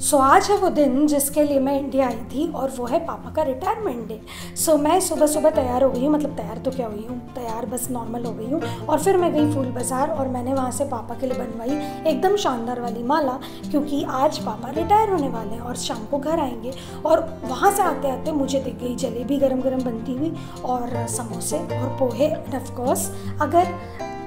सो so, आज है वो दिन जिसके लिए मैं इंडिया आई थी और वो है पापा का रिटायरमेंट डे सो मैं सुबह सुबह तैयार हो गई हूँ मतलब तैयार तो क्या हुई हूँ? तैयार बस नॉर्मल हो गई हूँ और फिर मैं गई फूल बाज़ार और मैंने वहाँ से पापा के लिए बनवाई एकदम शानदार वाली माला क्योंकि आज पापा रिटायर होने वाले हैं और शाम को घर आएँगे और वहाँ से आते आते मुझे दिख गई जलेबी गर्म गर्म बनती हुई और समोसे और पोहे एंड ऑफकोर्स अगर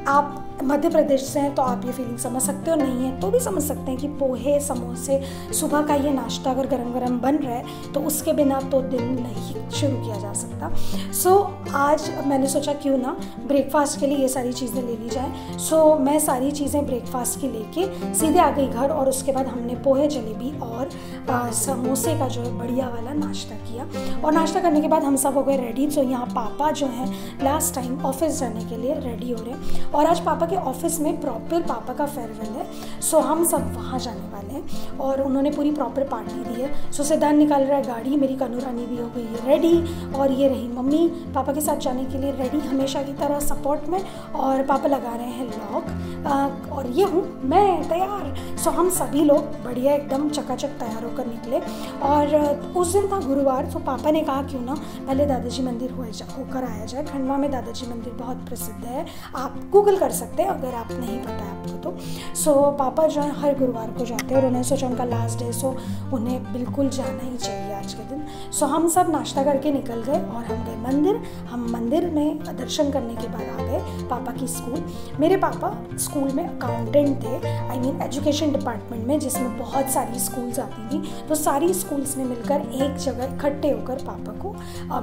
आप मध्य प्रदेश से हैं तो आप ये फीलिंग समझ सकते हो नहीं है तो भी समझ सकते हैं कि पोहे समोसे सुबह का ये नाश्ता अगर गरम गरम बन रहा है तो उसके बिना तो दिन नहीं शुरू किया जा सकता। सो so, आज मैंने सोचा क्यों ना ब्रेकफास्ट के लिए ये सारी चीज़ें ले ली जाए। सो so, मैं सारी चीज़ें ब्रेकफास्ट की लेके सीधे आ गई घर और उसके बाद हमने पोहे जलेबी और आ, समोसे का जो है बढ़िया वाला नाश्ता किया। और नाश्ता करने के बाद हम सब हो गए रेडी तो यहाँ पापा जो हैं लास्ट टाइम ऑफ़िस जाने के लिए रेडी हो रहे हैं। और आज पापा के ऑफ़िस में प्रॉपर पापा का फेयरवेल है। सो हम सब वहाँ जाने वाले हैं और उन्होंने पूरी प्रॉपर पार्टी दी है। सो सिद्धांत निकाल रहा है, गाड़ी, मेरी कनू रानी भी हो गई है रेडी और ये रही मम्मी, पापा के साथ जाने के लिए रेडी हमेशा की तरह सपोर्ट में और पापा लगा रहे हैं लॉक और ये हूँ मैं, तैयार। सो हम सभी लोग बढ़िया एकदम चकाचक तैयार होकर निकले। और उस दिन था गुरुवार तो पापा ने कहा, क्यों ना पहले दादाजी मंदिर होकर आया जाए। खंडवा में दादाजी मंदिर बहुत प्रसिद्ध है। आप गूगल कर सकते हैं, अगर आप नहीं पता है आपको तो। सो पापा जो है, हर गुरुवार को जाते हैं और उन्हें सोचा उनका लास्ट डे सो उन्हें बिल्कुल जाना ही चाहिए। आज के दिन। सो हम सब नाश्ता करके निकल गए और हम गए मंदिर। हम मंदिर में दर्शन करने के बाद आ गए पापा की स्कूल। मेरे पापा स्कूल में अकाउंटेंट थे। आई मीन एजुकेशन डिपार्टमेंट में जिसमें बहुत सारी स्कूल्स आती थी। तो सारी स्कूल्स ने मिलकर एक जगह इकट्ठे होकर पापा को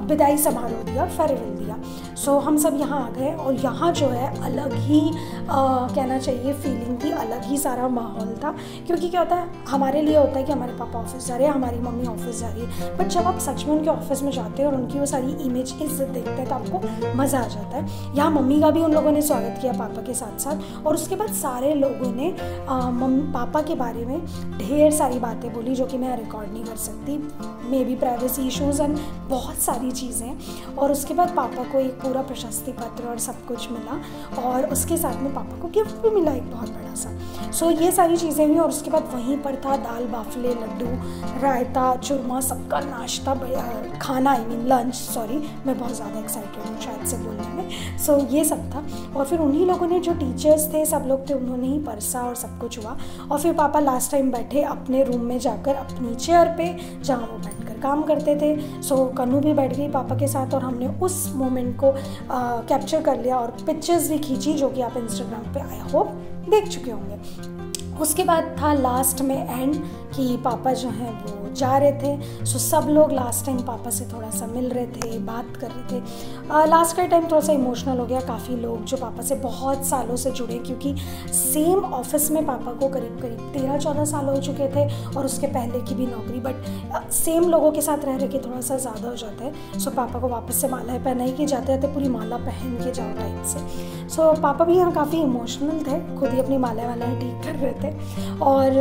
विदाई समारोह दिया फेयरवेल दिया। सो हम सब यहाँ आ गए और यहाँ जो है अलग ही आ, कहना चाहिए फीलिंग थी अलग ही सारा माहौल था। क्योंकि क्या होता है हमारे लिए होता है कि हमारे पापा ऑफ़िस जा रहे हैं हमारी मम्मी ऑफ़िस जा रही है। बट जब आप सच में उनके ऑफ़िस में जाते हैं और उनकी वो सारी इमेज इज़्ज़त देखते हैं तो आपको मज़ा आ जाता है। यहाँ मम्मी का भी उन लोगों ने स्वागत किया पापा के साथ साथ। और उसके बाद सारे लोगों ने मम्मी पापा के बारे में ढेर सारी बातें बोली जो कि मैं रिकॉर्ड नहीं कर सकती। Maybe privacy issues and बहुत सारी चीज़ें। और उसके बाद पापा को एक पूरा प्रशस्ति पत्र और सब कुछ मिला। और उसके साथ में पापा को गिफ्ट भी मिला एक बहुत बड़ा सा। सो so, ये सारी चीज़ें हुई और उसके बाद वहीं पर था दाल बाफले लड्डू रायता चूरमा सबका नाश्ता खाना आई मीन लंच सॉरी मैं बहुत ज़्यादा एक्साइटेड हूँ शायद से बोलने में। सो so, ये सब था। और फिर उन्हीं लोगों ने जो टीचर्स थे सब लोग थे उन्होंने ही परसा और सब कुछ हुआ। और फिर पापा लास्ट टाइम बैठे अपने रूम में जाकर अपनी चेयर पे जहाँ वो बैठ कर काम करते थे। सो so, कन्नू भी बैठ गई पापा के साथ और हमने उस मोमेंट को कैप्चर कर लिया और पिक्चर्स भी खींची जो कि आप इंस्टाग्राम पे आई होप देख चुके होंगे। उसके बाद था लास्ट में एंड कि पापा जो हैं वो जा रहे थे। सो सब लोग लास्ट टाइम पापा से थोड़ा सा मिल रहे थे, बात कर रहे थे। लास्ट का टाइम थोड़ा सा इमोशनल हो गया काफ़ी लोग जो पापा से बहुत सालों से जुड़े क्योंकि सेम ऑफ़िस में पापा को करीब करीब तेरह चौदह साल हो चुके थे और उसके पहले की भी नौकरी बट सेम लोगों के साथ रह रहे के थोड़ा सा ज़्यादा हो जाता है। सो पापा को वापस से मालाएँ पहनाई कि जाते जाते पूरी माला पहन के जाओ टाइप से सो पापा भी यहाँ काफ़ी इमोशनल थे, खुद ही अपनी मालाएँ वालाएँ ठीक कर रहे थे। और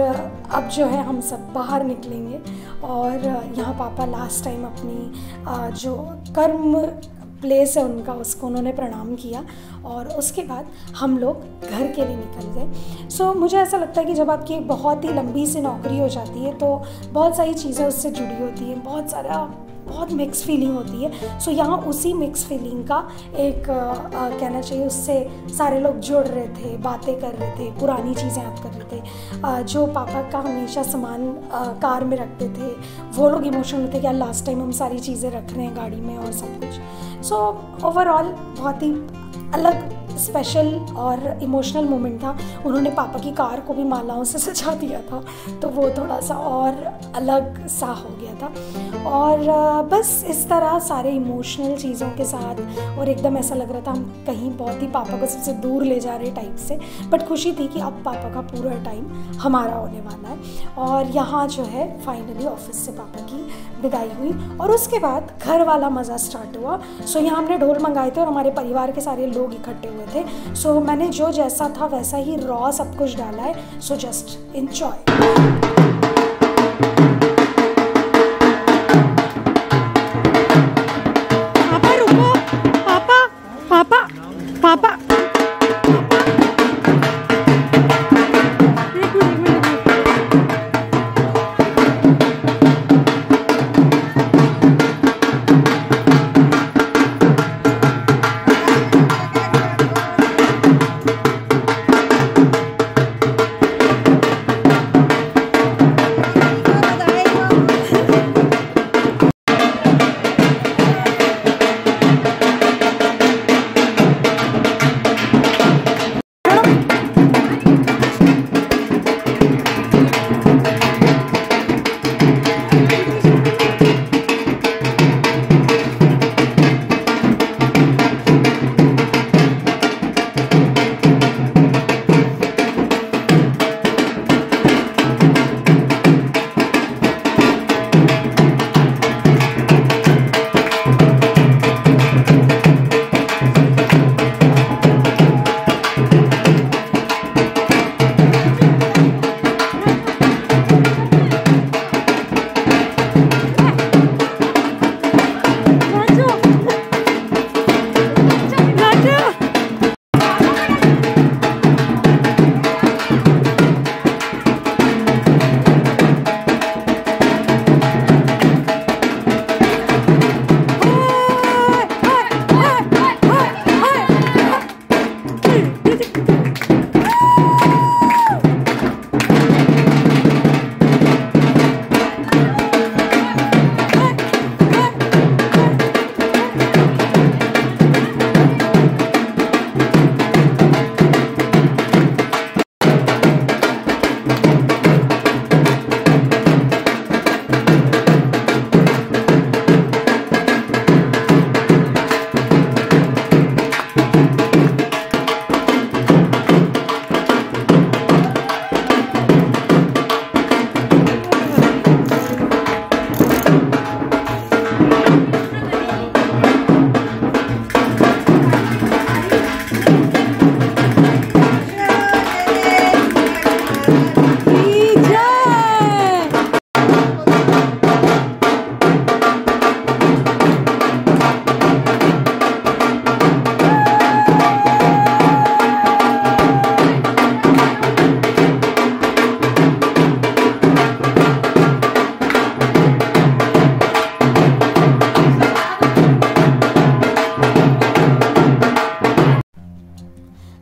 अब जो है हम सब बाहर निकलेंगे। और यहाँ पापा लास्ट टाइम अपनी जो कर्म प्लेस है उनका उसको उन्होंने प्रणाम किया और उसके बाद हम लोग घर के लिए निकल गए। सो so, मुझे ऐसा लगता है कि जब आपकी बहुत ही लंबी सी नौकरी हो जाती है तो बहुत सारी चीज़ें उससे जुड़ी होती हैं बहुत सारा बहुत मिक्स फीलिंग होती है। सो so, यहाँ उसी मिक्स फीलिंग का एक आ, आ, कहना चाहिए उससे सारे लोग जुड़ रहे थे बातें कर रहे थे पुरानी चीज़ें याद कर रहे थे। आ, जो पापा का हमेशा सामान कार में रखते थे वो लोग इमोशनल थे कि यार लास्ट टाइम हम सारी चीज़ें रख रहे हैं गाड़ी में और सब कुछ। सो so, ओवरऑल बहुत ही अलग स्पेशल और इमोशनल मोमेंट था। उन्होंने पापा की कार को भी मालाओं से सजा दिया था। तो वो थोड़ा सा और अलग सा हो गया था। और बस इस तरह सारे इमोशनल चीज़ों के साथ और एकदम ऐसा लग रहा था हम कहीं बहुत ही पापा को सबसे दूर ले जा रहे टाइप से। बट खुशी थी कि अब पापा का पूरा टाइम हमारा होने वाला है। और यहाँ जो है फाइनली ऑफ़िस से पापा की विदाई हुई और उसके बाद घर वाला मज़ा स्टार्ट हुआ। सो यहाँ हमने ढोल मंगाए थे और हमारे परिवार के सारे लोग इकट्ठे हुए थे। सो so, मैंने जो जैसा था वैसा ही रॉ सब कुछ डाला है। सो जस्ट इन्जॉय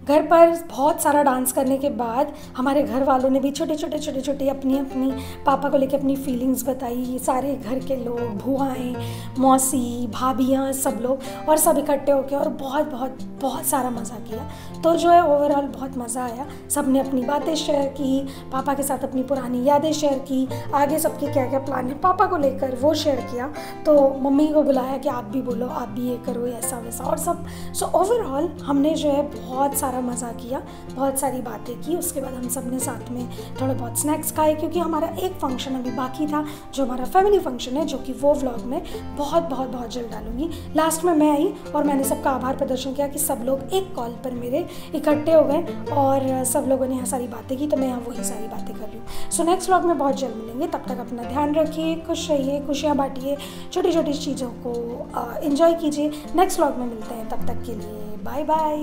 पर बहुत सारा डांस करने के बाद हमारे घर वालों ने भी छोटे छोटे छोटे छोटे अपनी अपनी, पापा को लेके अपनी फीलिंग्स बताई। सारे घर के लोग भुआएँ मौसी, भाभियाँ, सब लोग और सब इकट्ठे होके और बहुत बहुत बहुत सारा मज़ा किया। तो जो है ओवरऑल बहुत मज़ा आया। सबने अपनी बातें शेयर की, पापा के साथ अपनी पुरानी यादें शेयर की, आगे सबके क्या क्या प्लान है, पापा को लेकर वो शेयर किया। तो मम्मी को बुलाया कि आप भी बोलो, आप भी ये करो ऐसा वैसा और सब। सो ओवरऑल हमने जो है बहुत सारा मज़ा किया, बहुत सारी बातें की, उसके बाद हम सबने साथ में थोड़े बहुत स्नैक्स खाए, क्योंकि हमारा एक फ़ंक्शन अभी बाकी था, जो हमारा फैमिली फ़ंक्शन है, जो कि वो व्लॉग में बहुत बहुत बहुत जल्द डालूँगी। लास्ट में मैं आई और मैंने सबका आभार प्रदर्शन किया कि सब लोग एक कॉल पर मेरे इकट्ठे हो गए और सब लोगों ने यहाँ सारी बातें की तो मैं यहाँ वही सारी बातें कर रही हूँ। सो नेक्स्ट व्लॉग में बहुत जल्द मिलेंगे, तब तक अपना ध्यान रखिए, खुश रहिए, खुशियाँ बांटिए छोटी छोटी चीज़ों को इन्जॉय कीजिए। नेक्स्ट व्लॉग में मिलते हैं, तब तक के लिए बाय बाय